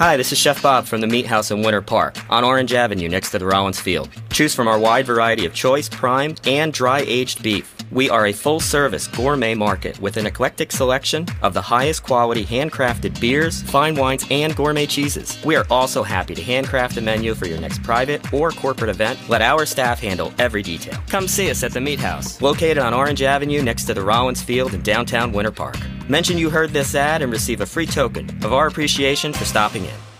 Hi, this is Chef Bob from the Meat House in Winter Park on Orange Avenue next to the Rollins Field. Choose from our wide variety of choice, prime, and dry aged beef. We are a full service gourmet market with an eclectic selection of the highest quality handcrafted beers, fine wines, and gourmet cheeses. We are also happy to handcraft a menu for your next private or corporate event. Let our staff handle every detail. Come see us at the Meat House, located on Orange Avenue next to the Rollins Field in downtown Winter Park. Mention you heard this ad and receive a free token of our appreciation for stopping in.